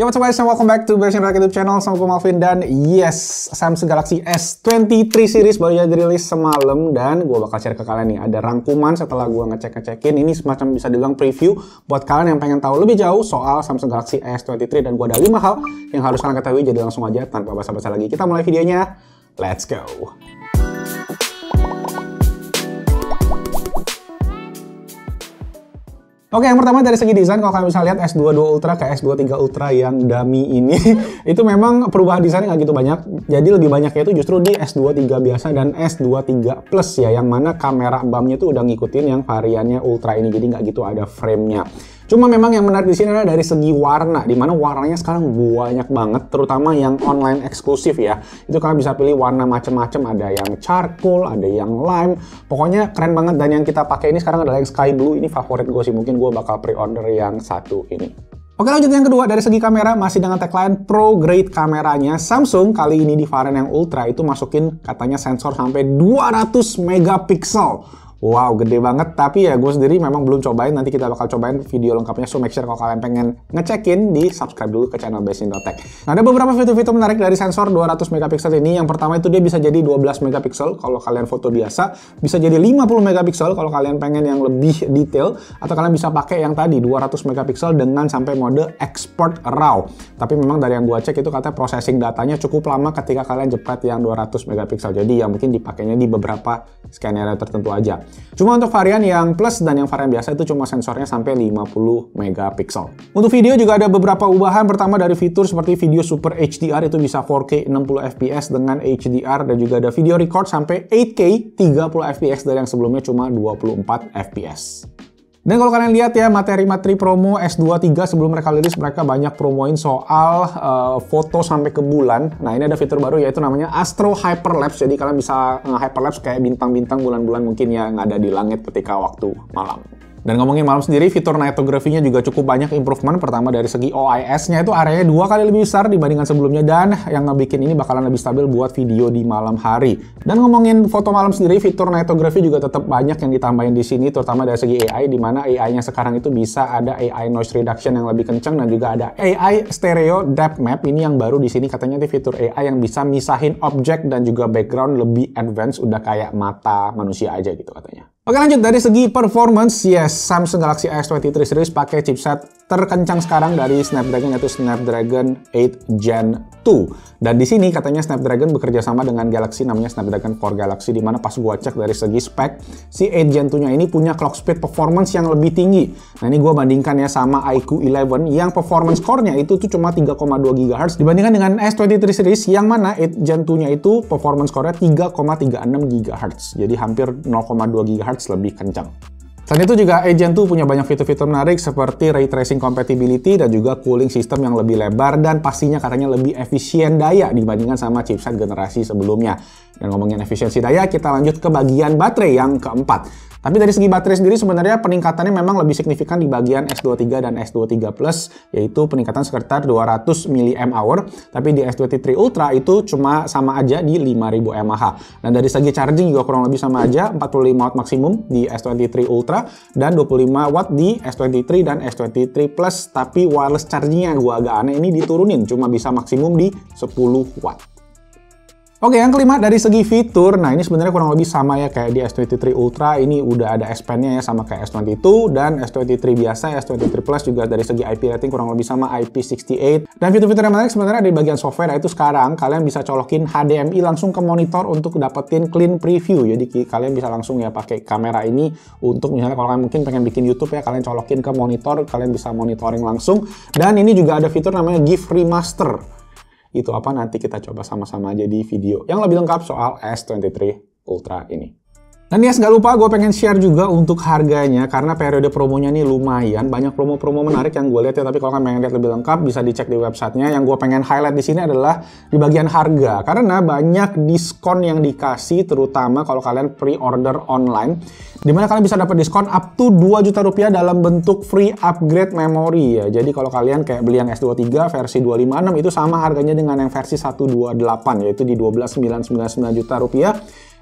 Yo what's up guys and welcome back to Version Rock YouTube channel. Sama gue Malvin dan yes Samsung Galaxy S23 series baru aja dirilis semalam dan gue bakal share ke kalian nih ada rangkuman setelah gue ngecek-ngecekin. Ini semacam bisa dibilang preview buat kalian yang pengen tahu lebih jauh soal Samsung Galaxy S23 dan gue ada 5 hal yang harus kalian ketahui jadi langsung aja tanpa basa-basa lagi. Kita mulai videonya. Let's go Oke, yang pertama dari segi desain, kalau kalian bisa lihat S22 Ultra ke S23 Ultra yang dummy ini, itu memang perubahan desain nggak gitu banyak. Jadi lebih banyaknya itu justru di S23 biasa dan S23 Plus ya, yang mana kamera BAM-nya itu udah ngikutin yang variannya Ultra ini, jadi nggak gitu ada frame-nya. Cuma memang yang menarik di sini adalah dari segi warna, di mana warnanya sekarang banyak banget, terutama yang online eksklusif ya. Itu kalian bisa pilih warna macam-macam, ada yang charcoal, ada yang lime, pokoknya keren banget. Dan yang kita pakai ini sekarang adalah yang sky blue, ini favorit gue sih, mungkin gue bakal pre-order yang satu ini. Oke lanjut yang kedua dari segi kamera masih dengan tagline pro grade kameranya Samsung kali ini di varian yang ultra itu masukin katanya sensor sampai 200 megapiksel Wow, gede banget. Tapi ya gue sendiri memang belum cobain. Nanti kita bakal cobain video lengkapnya. So make sure kalau kalian pengen ngecekin, di subscribe dulu ke channel Basin.tech. Nah, ada beberapa fitur-fitur menarik dari sensor 200 megapiksel ini. Yang pertama itu dia bisa jadi 12 megapiksel kalau kalian foto biasa. Bisa jadi 50 megapiksel kalau kalian pengen yang lebih detail. Atau kalian bisa pakai yang tadi 200 megapiksel dengan sampai mode export RAW. Tapi memang dari yang gue cek itu katanya processing datanya cukup lama ketika kalian jepret yang 200 megapiksel. Jadi ya mungkin dipakainya di beberapa skenario tertentu aja. Cuma untuk varian yang plus dan yang varian biasa itu cuma sensornya sampai 50 megapiksel. Untuk video juga ada beberapa ubahan. Pertama dari fitur seperti video Super HDR itu bisa 4K 60 fps dengan HDR dan juga ada video record sampai 8K 30 fps dari yang sebelumnya cuma 24 fps. Dan kalau kalian lihat ya materi-materi promo S23 sebelum mereka rilis mereka banyak promoin soal uh, foto sampai ke bulan. Nah ini ada fitur baru yaitu namanya Astro Hyperlapse. Jadi kalian bisa uh, hyperlapse kayak bintang-bintang bulan-bulan mungkin yang ada di langit ketika waktu malam. Dan ngomongin malam sendiri, fitur nightography-nya juga cukup banyak improvement. Pertama dari segi OIS-nya itu areanya dua kali lebih besar dibandingkan sebelumnya dan yang ngebikin ini bakalan lebih stabil buat video di malam hari. Dan ngomongin foto malam sendiri, fitur nightography juga tetap banyak yang ditambahin di sini, terutama dari segi AI, di mana AI-nya sekarang itu bisa ada AI noise reduction yang lebih kencang dan juga ada AI stereo depth map. Ini yang baru di sini katanya di fitur AI yang bisa misahin objek dan juga background lebih advance, udah kayak mata manusia aja gitu katanya. Oke lanjut dari segi performance, yes Samsung Galaxy S23 series pakai chipset terkencang sekarang dari Snapdragon yaitu Snapdragon 8 Gen 2. Dan di sini katanya Snapdragon bekerja sama dengan Galaxy namanya Snapdragon 4 Galaxy di mana pas gua cek dari segi spek si 8 Gen 2-nya ini punya clock speed performance yang lebih tinggi. Nah ini gua bandingkan ya sama iQOO 11 yang performance core-nya itu tuh cuma 3,2 GHz dibandingkan dengan S23 series yang mana 8 Gen 2-nya itu performance core-nya 3,36 GHz. Jadi hampir 0,2 GHz lebih kencang. Selain itu juga Agent 2 punya banyak fitur-fitur menarik seperti ray tracing compatibility dan juga cooling system yang lebih lebar dan pastinya katanya lebih efisien daya dibandingkan sama chipset generasi sebelumnya. Dan ngomongin efisiensi daya, kita lanjut ke bagian baterai yang keempat. Tapi dari segi baterai sendiri sebenarnya peningkatannya memang lebih signifikan di bagian S23 dan S23 Plus, yaitu peningkatan sekitar 200 mAh. Tapi di S23 Ultra itu cuma sama aja di 5000 mAh. Dan dari segi charging juga kurang lebih sama aja, 45 watt maksimum di S23 Ultra dan 25 watt di S23 dan S23 Plus. Tapi wireless chargingnya gua agak aneh ini diturunin, cuma bisa maksimum di 10 watt. Oke, yang kelima dari segi fitur, nah ini sebenarnya kurang lebih sama ya kayak di S23 Ultra, ini udah ada S Pen-nya ya sama kayak S22 dan S23 biasa, S23 Plus juga dari segi IP rating kurang lebih sama IP68. Dan fitur-fitur yang menarik sebenarnya di bagian software yaitu sekarang kalian bisa colokin HDMI langsung ke monitor untuk dapetin clean preview. Jadi kalian bisa langsung ya pakai kamera ini untuk misalnya kalau kalian mungkin pengen bikin YouTube ya kalian colokin ke monitor, kalian bisa monitoring langsung. Dan ini juga ada fitur namanya GIF Remaster itu apa nanti kita coba sama-sama aja di video yang lebih lengkap soal S23 Ultra ini. Dan yes, nggak lupa gue pengen share juga untuk harganya karena periode promonya ini lumayan banyak promo-promo menarik yang gue lihat ya. Tapi kalau kalian pengen lihat lebih lengkap bisa dicek di websitenya. Yang gue pengen highlight di sini adalah di bagian harga karena banyak diskon yang dikasih terutama kalau kalian pre-order online. Di mana kalian bisa dapat diskon up to 2 juta rupiah dalam bentuk free upgrade memory ya. Jadi kalau kalian kayak beli yang S23 versi 256 itu sama harganya dengan yang versi 128 yaitu di 12,999 juta rupiah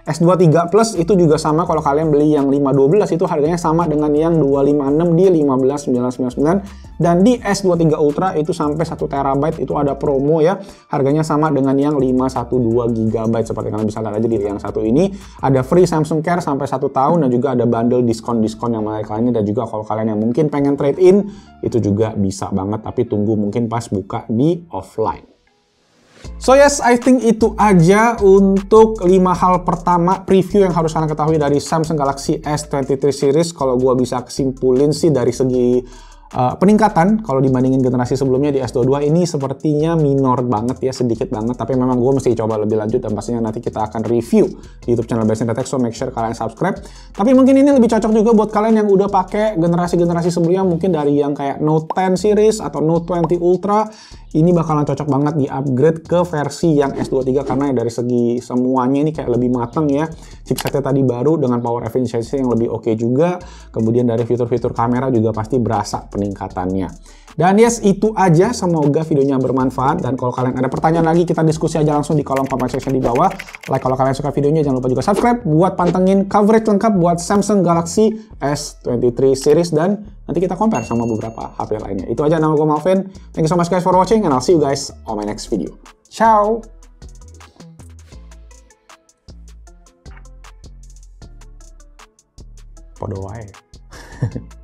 S23 Plus itu juga sama kalau kalian beli yang 512 itu harganya sama dengan yang 256 di 15999 dan di S23 Ultra itu sampai 1 TB itu ada promo ya. Harganya sama dengan yang 512 GB seperti kalian bisa lihat aja di yang satu ini. Ada free Samsung Care sampai 1 tahun dan juga ada bundle diskon-diskon yang menarik lainnya. Dan juga kalau kalian yang mungkin pengen trade in itu juga bisa banget. Tapi tunggu mungkin pas buka di offline. So yes, I think itu aja untuk 5 hal pertama preview yang harus kalian ketahui dari Samsung Galaxy S23 series. Kalau gue bisa kesimpulin sih dari segi uh, peningkatan kalau dibandingin generasi sebelumnya di S22 ini sepertinya minor banget ya sedikit banget. Tapi memang gue mesti coba lebih lanjut dan pastinya nanti kita akan review di YouTube channel Best Tech so make sure kalian subscribe. Tapi mungkin ini lebih cocok juga buat kalian yang udah pakai generasi-generasi sebelumnya mungkin dari yang kayak Note 10 series atau Note 20 Ultra. Ini bakalan cocok banget di upgrade ke versi yang S23 karena dari segi semuanya ini kayak lebih mateng ya. Chipsetnya tadi baru dengan power efficiency yang lebih oke okay juga. Kemudian dari fitur-fitur kamera juga pasti berasa peningkatannya dan yes, itu aja. Semoga videonya bermanfaat. Dan kalau kalian ada pertanyaan lagi, kita diskusi aja langsung di kolom comment section di bawah. Like kalau kalian suka videonya, jangan lupa juga subscribe buat pantengin coverage lengkap buat Samsung Galaxy S23 series. Dan nanti kita compare sama beberapa HP lainnya. Itu aja nama gue Malvin. Thank you so much guys for watching and I'll see you guys on my next video. Ciao! Podo.